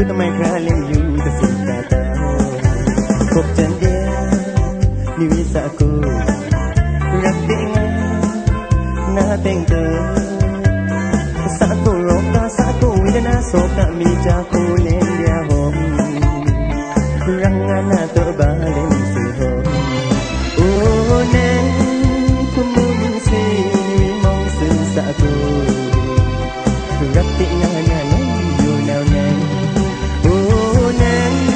Putamay kralim yu kasukata Kop chandia niwisa ko Rakti nga nating te Sa ko roka sa ko soka mija ko lendia hom Ranga na to si hom Oh kumumin si mong sin sa ko Rakti nga nga nga nén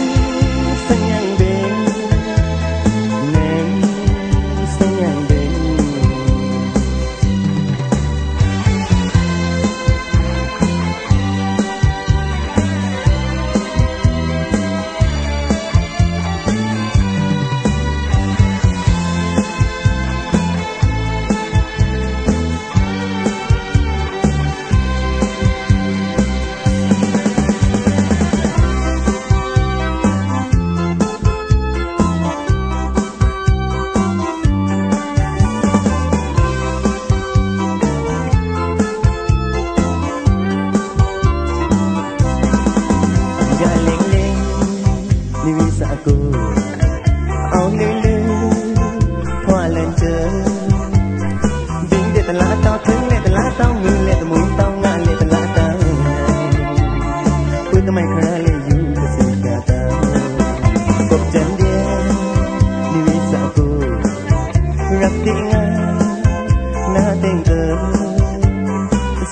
na tenggel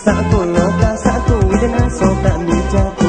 Satu lokal, satu dengan sok tak bijak